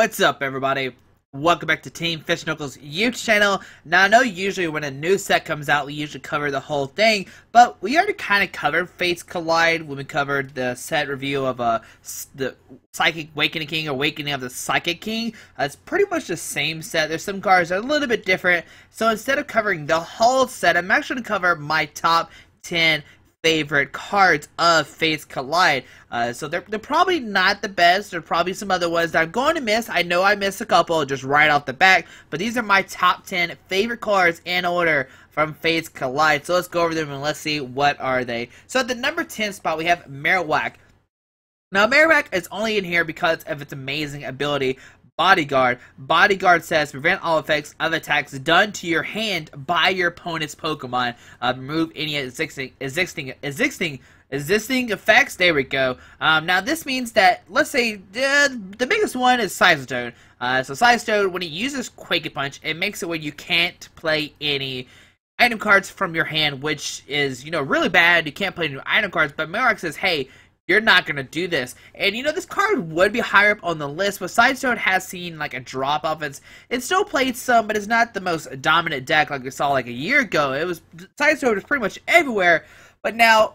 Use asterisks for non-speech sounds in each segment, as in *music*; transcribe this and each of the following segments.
What's up, everybody? Welcome back to Team Fish Knuckles YouTube channel. Now, I know usually when a new set comes out, we usually cover the whole thing, but we already kind of covered Fates Collide when we covered the set review of uh, the Psychic Awakening King, Awakening of the Psychic King. Uh, it's pretty much the same set. There's some cards that are a little bit different, so instead of covering the whole set, I'm actually going to cover my top 10 favorite cards of Fates Collide. Uh, so they're, they're probably not the best. There are probably some other ones that I'm going to miss. I know I missed a couple just right off the back, but these are my top 10 favorite cards in order from Fates Collide. So let's go over them and let's see what are they. So at the number 10 spot, we have Marowak. Now, Marowak is only in here because of its amazing ability, Bodyguard. Bodyguard says prevent all effects of attacks done to your hand by your opponent's Pokemon. Uh, remove any existing existing existing existing effects. There we go. Um, now this means that let's say uh, the biggest one is Scizor Uh, so Scizor, when he uses Quake Punch, it makes it where you can't play any item cards from your hand, which is you know really bad. You can't play any item cards. But Marowak says, hey you're not gonna do this. And you know, this card would be higher up on the list, but Seismitoad has seen like a drop off. It's it still played some, but it's not the most dominant deck like we saw like a year ago. It was Seismitoad was pretty much everywhere. But now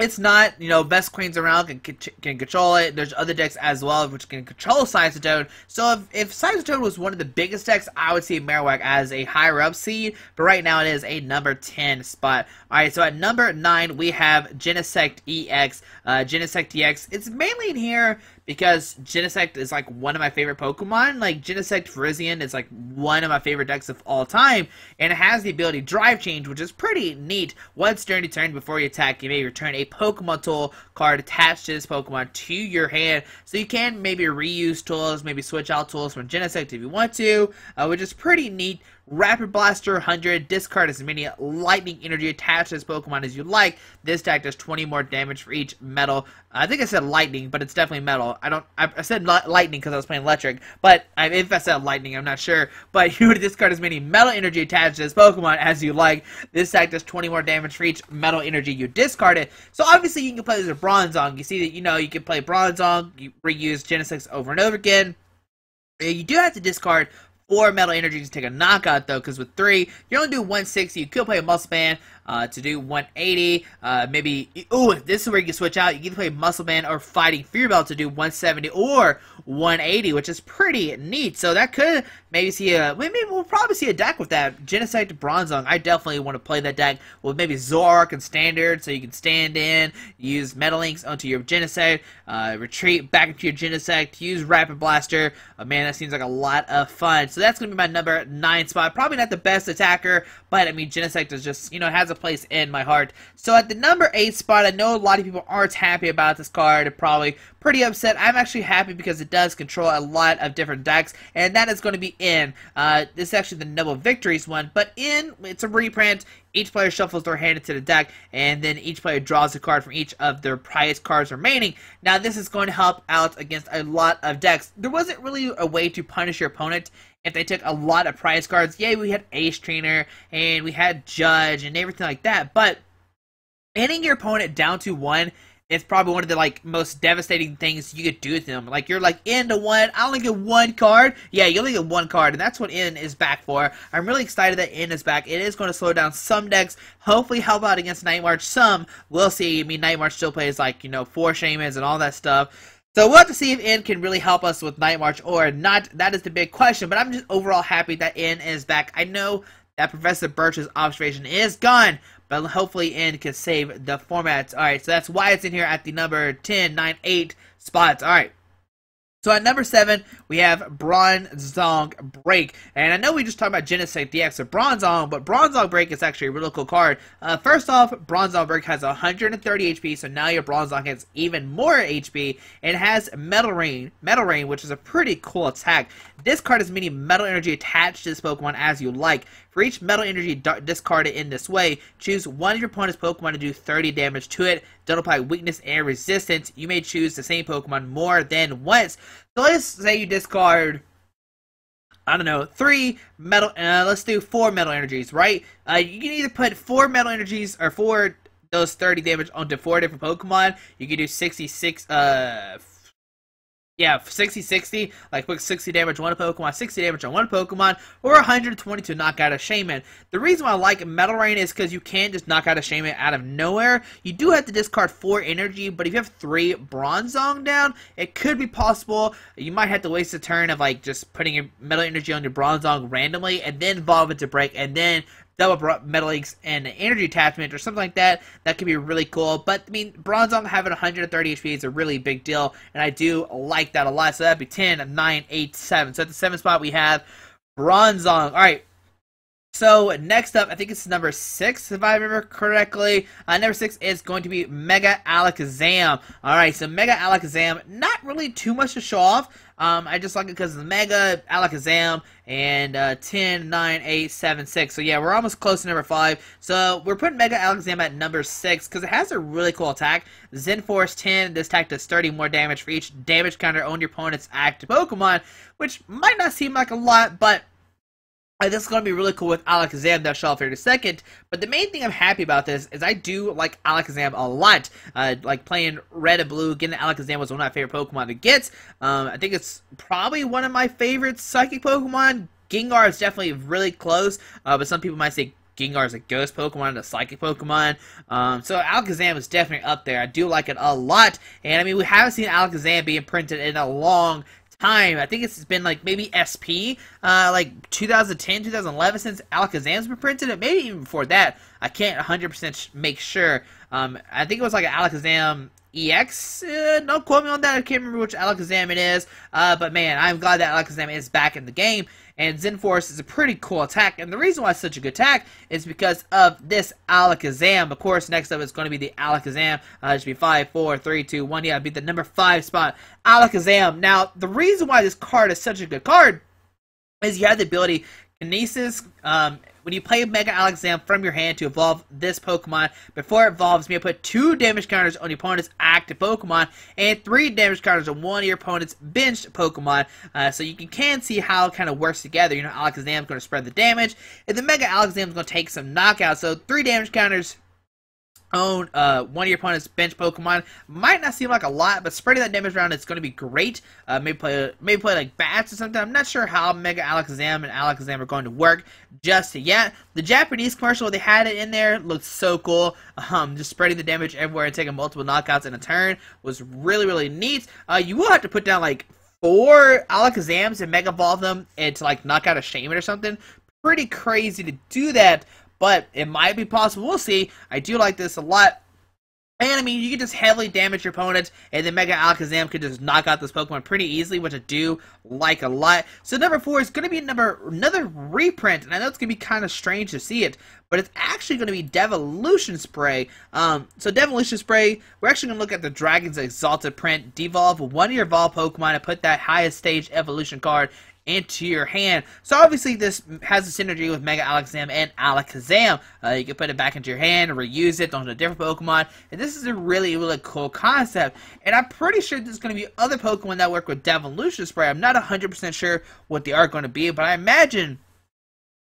it's not, you know, Vespiquens around can can control it. There's other decks as well which can control Seismitoad. So if, if Seismitoad was one of the biggest decks, I would see Marowak as a higher up seed. But right now it is a number 10 spot. Alright, so at number 9 we have Genesect EX. Uh, Genesect EX, it's mainly in here because Genesect is like one of my favorite Pokemon. Like Genesect Virizion is like one of my favorite decks of all time, and it has the ability Drive Change, which is pretty neat. Once during the turn before you attack, you may return a Pokemon Tool card attached to this Pokemon to your hand, so you can maybe reuse tools, maybe switch out tools from Genesect if you want to, uh, which is pretty neat. Rapid Blaster 100, discard as many lightning energy attached to this Pokemon as you like. This deck does 20 more damage for each metal. I think I said lightning, but it's definitely metal. I don't. I, I said lightning because I was playing electric, but I, if I said lightning, I'm not sure. But *laughs* you would discard as many metal energy attached to this Pokemon as you like. This deck does 20 more damage for each metal energy you discard it. So obviously you can play this with Bronzong. You see that you know you can play Bronzong, you reuse Genesis over and over again. You do have to discard four metal energy to take a knockout though, because with three, you only do 160. You could play a muscle band uh, to do 180. Uh, maybe, oh, this is where you can switch out. You can play muscle band or Fighting Fury Belt to do 170 or 180, which is pretty neat. So that could maybe see a, maybe we'll probably see a deck with that. Genesect to Bronzong. I definitely want to play that deck with maybe Zoroark and Standard, so you can stand in, use Metal Links onto your Genesect, uh, retreat back into your Genesect, use Rapid Blaster. Oh, man, that seems like a lot of fun. So that's going to be my number 9 spot. Probably not the best attacker, but I mean, Genesect is just, you know, has a place in my heart. So at the number 8 spot, I know a lot of people aren't happy about this card. They're probably pretty upset. I'm actually happy because it does control a lot of different decks, and that is going to be in. Uh, this is actually the Noble Victories one, but in, it's a reprint. Each player shuffles their hand into the deck, and then each player draws a card from each of their prize cards remaining. Now, this is going to help out against a lot of decks. There wasn't really a way to punish your opponent if they took a lot of prize cards. Yeah, we had Ace Trainer, and we had Judge, and everything like that, but ending your opponent down to one is probably one of the like most devastating things you could do with them. Like you're like into one, I only get one card. Yeah, you only get one card, and that's what N is back for. I'm really excited that N is back. It is going to slow down some decks. Hopefully, help out against Night March. Some we'll see. I mean, Night March still plays like you know four Shaymins and all that stuff. So we'll have to see if N can really help us with Night March or not. That is the big question. But I'm just overall happy that N is back. I know that Professor Birch's observation is gone, but hopefully N can save the formats. Alright, so that's why it's in here at the number 10, 9, 8 spots. Alright. So at number seven, we have Bronzong Break. And I know we just talked about Genesect EX of Bronzong, but Bronzong Break is actually a really cool card. Uh, first off, Bronzong Break has 130 HP, so now your Bronzong has even more HP. And it has Metal Rain, Metal Rain, which is a pretty cool attack. This card has many metal energy attached to this Pokemon as you like. For each metal energy discarded in this way, choose one of your opponent's Pokemon to do 30 damage to it. Don't apply weakness and resistance. You may choose the same Pokemon more than once. So let's say you discard I don't know, three metal, uh, let's do four metal energies, right? Uh, you can either put four metal energies or four those 30 damage onto four different Pokemon. You can do 66, uh, yeah, 60 60, like quick 60 damage on one Pokemon, 60 damage on one Pokemon, or 120 to knock out a Shaymin. The reason why I like Metal Rain is because you can't just knock out a Shaymin out of nowhere. You do have to discard 4 energy, but if you have 3 Bronzong down, it could be possible. You might have to waste a turn of like just putting your Metal Energy on your Bronzong randomly, and then evolve it to break, and then double Metal Links and energy attachment or something like that. That could be really cool. But I mean, Bronzong having 130 HP is a really big deal, and I do like that a lot. So that'd be 10, 9, 8, 7. So at the 7 spot we have Bronzong. All right. So next up, I think it's number six, if I remember correctly. Uh, number six is going to be Mega Alakazam. All right, so Mega Alakazam, not really too much to show off. Um, I just like it because of the Mega, Alakazam, and uh, 10, 9, 8, 7, 6. So yeah, we're almost close to number 5. So we're putting Mega Alakazam at number 6 because it has a really cool attack. Zen Force 10, this attack does 30 more damage for each damage counter on your opponent's active Pokemon, which might not seem like a lot, but this is going to be really cool with Alakazam that shall here in a second. But the main thing I'm happy about this is I do like Alakazam a lot. Uh, like playing Red and Blue, getting Alakazam was one of my favorite Pokemon to get. Um, I think it's probably one of my favorite Psychic Pokemon. Gengar is definitely really close, uh, but some people might say Gengar is a ghost Pokemon and a psychic Pokemon. Um, so Alakazam is definitely up there. I do like it a lot. And I mean, we haven't seen Alakazam being printed in a long time. I think it's been like maybe SP, uh, like 2010, 2011 since Alakazam's been printed. Maybe even before that. I can't 100% make sure. Um, I think it was like an Alakazam EX. Uh, don't quote me on that. I can't remember which Alakazam it is. Uh, but man, I'm glad that Alakazam is back in the game. And Zen Force is a pretty cool attack. And the reason why it's such a good attack is because of this Alakazam. Of course, next up is going to be the Alakazam. Uh, it should be 5, 4, 3, 2, 1. Yeah, be the number 5 spot. Alakazam. Now, the reason why this card is such a good card is you have the ability Kinesis, um, when you play Mega Alakazam from your hand to evolve this Pokemon, before it evolves, you may put two damage counters on your opponent's active Pokemon and three damage counters on one of your opponent's benched Pokemon. Uh, so you can, can see how it kind of works together. You know, Alakazam is going to spread the damage, and the Mega Alakazam is going to take some knockouts. So three damage counters own uh, one of your opponent's bench Pokemon. Might not seem like a lot, but spreading that damage around is going to be great. Uh, maybe play maybe play like bats or something. I'm not sure how Mega Alakazam and Alakazam are going to work just yet. The Japanese commercial they had it in there looked so cool. Um, just spreading the damage everywhere and taking multiple knockouts in a turn was really really neat. Uh, you will have to put down like four Alakazams and Mega Evolve them and to like knock out a Shaymin or something. Pretty crazy to do that but it might be possible. We'll see. I do like this a lot. And I mean, you can just heavily damage your opponent, and then Mega Alakazam could just knock out this Pokemon pretty easily, which I do like a lot. So number four is going to be number another reprint, and I know it's going to be kind of strange to see it, but it's actually going to be Devolution Spray. Um, so Devolution Spray, we're actually going to look at the Dragon's Exalted print, devolve one of your Evolved Pokemon, and put that highest stage evolution card into your hand. So obviously this has a synergy with Mega Alakazam and Alakazam. Uh, you can put it back into your hand, reuse it onto a different Pokemon, and this is a really, really cool concept. And I'm pretty sure there's going to be other Pokemon that work with Devolution Spray. I'm not 100% sure what they are going to be, but I imagine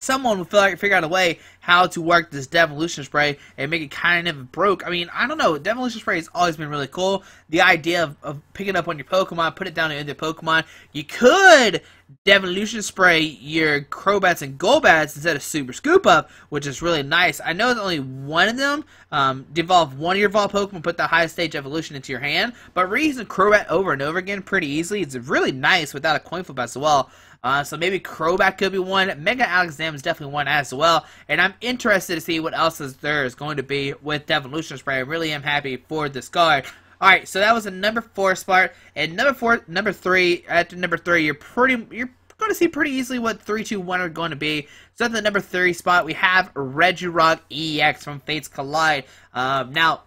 someone will figure out a way how to work this devolution spray and make it kind of broke. I mean, I don't know. Devolution spray has always been really cool. The idea of, of picking up on your Pokemon, put it down in the Pokemon. You could devolution spray your Crobats and Golbats instead of Super Scoop Up, which is really nice. I know there's only one of them. Um, devolve one of your evolved Pokemon, put the highest stage evolution into your hand, but reusing Crobat over and over again pretty easily. It's really nice without a coin flip as well. Uh, so maybe Crobat could be one. Mega Alakazam is definitely one as well. And I'm interested to see what else is there is going to be with Devolution Spray. I really am happy for this card. Alright, so that was a number four spot. And number four, number three, after number three, you're pretty, you're going to see pretty easily what three, two, one are going to be. So at the number 30 spot, we have Regirock EX from Fates Collide. Um, now,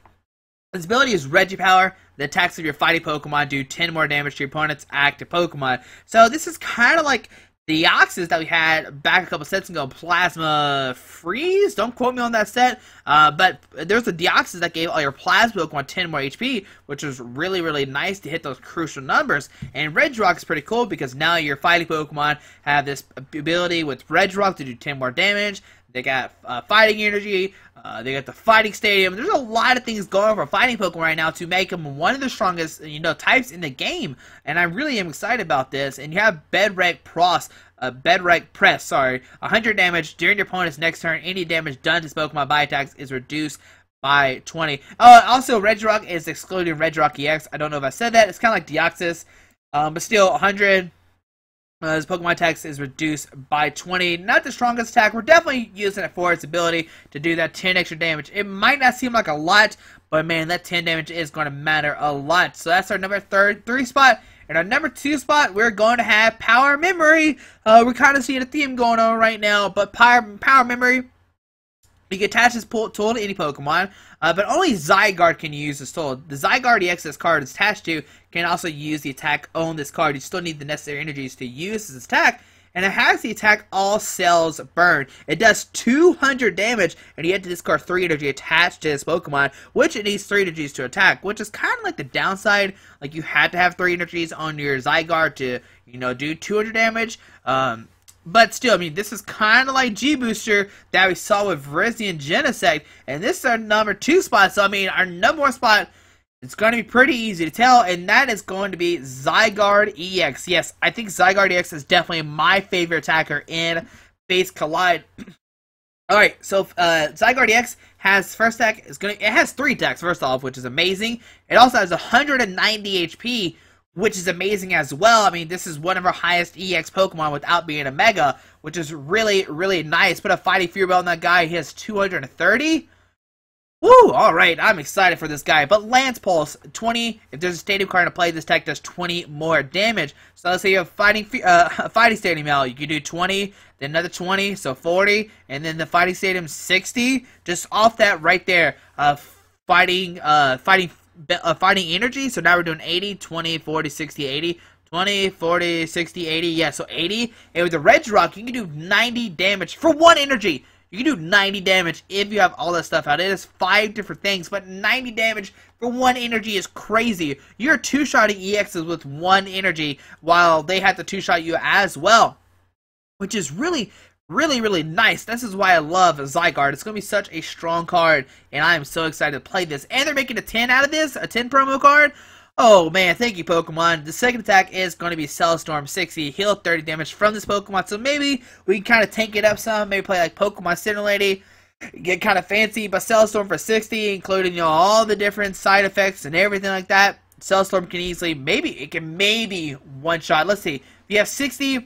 this ability is Regipower. The attacks of your fighting Pokemon do 10 more damage to your opponent's active Pokemon. So this is kind of like Deoxys that we had back a couple sets ago, Plasma Freeze. Don't quote me on that set. Uh, but there's the Deoxys that gave all your Plasma Pokemon 10 more HP, which was really, really nice to hit those crucial numbers. And Regirock is pretty cool because now your fighting Pokemon have this ability with Regirock to do 10 more damage. They got uh, fighting energy, Uh, they got the fighting stadium. There's a lot of things going for fighting Pokemon right now to make them one of the strongest, you know, types in the game. And I really am excited about this. And you have Bedrock Pros, uh, Bedrock Press, sorry, 100 damage during your opponent's next turn. Any damage done to this Pokemon by attacks is reduced by 20. Uh, also, Regirock is excluding Regirock EX. I don't know if I said that. It's kind of like Deoxys. Um, but still, 100 uh, his Pokemon attacks is reduced by 20. Not the strongest attack. We're definitely using it for its ability to do that 10 extra damage. It might not seem like a lot, but man, that 10 damage is going to matter a lot. So that's our number third, three spot. And our number two spot, we're going to have Power Memory. Uh, we're kind of seeing a theme going on right now, but Power, power Memory you can attach this tool to any Pokemon, uh, but only Zygarde can use this tool. The Zygarde EX card is attached to can also use the attack on this card. You still need the necessary energies to use this attack, and it has the attack All Cells Burn. It does 200 damage, and you have to discard 3 energy attached to this Pokemon, which it needs 3 energies to attack, which is kind of like the downside. Like, you had to have 3 energies on your Zygarde to, you know, do 200 damage. Um, but still, I mean, this is kind of like G Booster that we saw with Virizion and Genesect, and this is our number two spot. So, I mean, our number one spot it's going to be pretty easy to tell, and that is going to be Zygarde EX. Yes, I think Zygarde EX is definitely my favorite attacker in Fates Collide. *clears throat* Alright, so uh, Zygarde EX has first deck is gonna it has three decks first off, which is amazing. It also has 190 HP, which is amazing as well. I mean, this is one of our highest EX Pokemon without being a Mega, which is really, really nice. Put a Fighting Fury Bell on that guy, he has 230. Woo! Alright, I'm excited for this guy. But Land's Pulse, 20, if there's a Stadium card to play, this tech does 20 more damage. So let's say you have Fighting uh, *laughs* Fighting Stadium L, you can do 20, then another 20, so 40, and then the Fighting Stadium 60. Just off that right there, uh, Fighting, uh, Fighting uh, fighting energy. So now we're doing 80, 20, 40, 60, 80. 20, 40, 60, 80. Yeah, so 80. And with the Red Regirock, you can do 90 damage for one energy. You can do 90 damage if you have all that stuff out. It is five different things, but 90 damage for one energy is crazy. You're two-shotting EXs with one energy, while they have to two-shot you as well. Which is really, really, really nice. This is why I love Zygarde. It's going to be such a strong card, and I am so excited to play this. And they're making a 10 out of this, a 10 promo card. Oh man, thank you Pokemon. The second attack is going to be Cellstorm 60, heal 30 damage from this Pokemon, so maybe we can kind of tank it up some, maybe play like Pokemon Center Lady, get kind of fancy, but Cellstorm for 60, including you know, all the different side effects and everything like that. Cellstorm can easily, maybe, it can maybe one-shot. Let's see, if you have 60,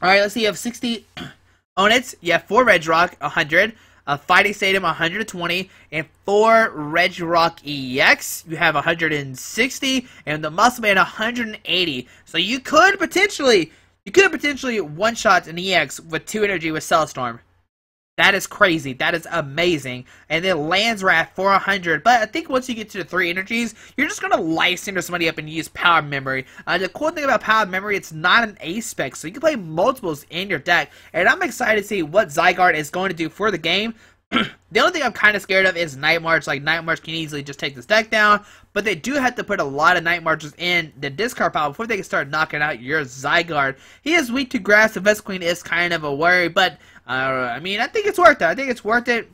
alright, let's see, you have 60 *clears throat* On it, you have four Regirock, 100, a Fighting Stadium, 120, and four Regirock EX, you have 160, and the Muscle Band, 180. So you could potentially, you could potentially one-shot an EX with two energy with Cellstorm. That is crazy. That is amazing. And then Land's Wrath for 100. But I think once you get to the three energies, you're just going to center somebody up and use Power Memory. Uh, the cool thing about Power Memory, it's not an Ace Spec, so you can play multiples in your deck. And I'm excited to see what Zygarde is going to do for the game. *clears throat* the only thing I'm kind of scared of is Night March. Like, Night March can easily just take this deck down, but they do have to put a lot of Night Marches in the discard pile before they can start knocking out your Zygarde. He is weak to grass, the Vespiquen is kind of a worry, but, uh, I mean, I think it's worth it. I think it's worth it.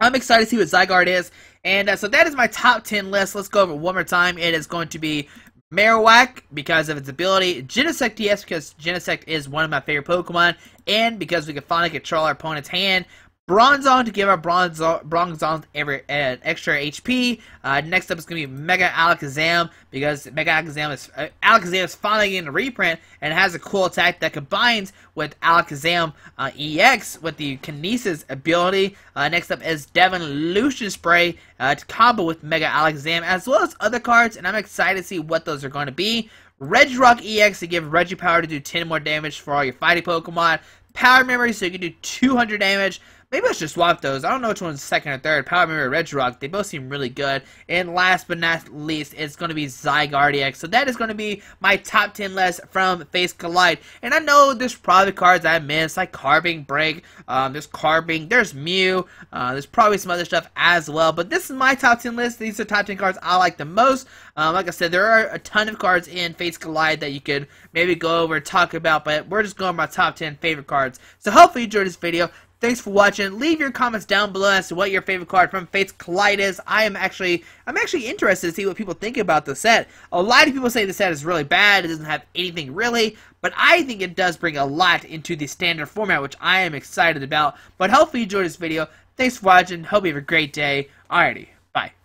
I'm excited to see what Zygarde is, and uh, so that is my top 10 list. Let's go over one more time. It is going to be Marowak because of its ability, Genesect yes because Genesect is one of my favorite Pokemon, and because we can finally control our opponent's hand, Bronzong to give our Bronzong, every uh, extra HP. Uh, next up is going to be Mega Alakazam because Mega Alakazam is uh, Alakazam is finally getting a reprint and has a cool attack that combines with Alakazam uh, EX with the Kinesis ability. Uh, next up is Devolution Spray uh, to combo with Mega Alakazam as well as other cards, and I'm excited to see what those are going to be. Regirock EX to give Regipower to do 10 more damage for all your fighting Pokemon. Power Memory so you can do 200 damage. Maybe I should swap those. I don't know which one's second or third. Power Mirror Regirock. They both seem really good. And last but not least, it's going to be Zygarde EX. So that is going to be my top 10 list from Fates Collide. And I know there's probably cards I missed, like Carbink Break. Um, there's Carbink. There's Mew. Uh, there's probably some other stuff as well. But this is my top 10 list. These are top 10 cards I like the most. Um, like I said, there are a ton of cards in Fates Collide that you could maybe go over and talk about. But we're just going by top 10 favorite cards. So hopefully you enjoyed this video. Thanks for watching. Leave your comments down below as to what your favorite card from Fates Collide is. I am actually, I'm actually interested to see what people think about the set. A lot of people say the set is really bad. It doesn't have anything really, but I think it does bring a lot into the standard format, which I am excited about. But hopefully you enjoyed this video. Thanks for watching. Hope you have a great day. Alrighty.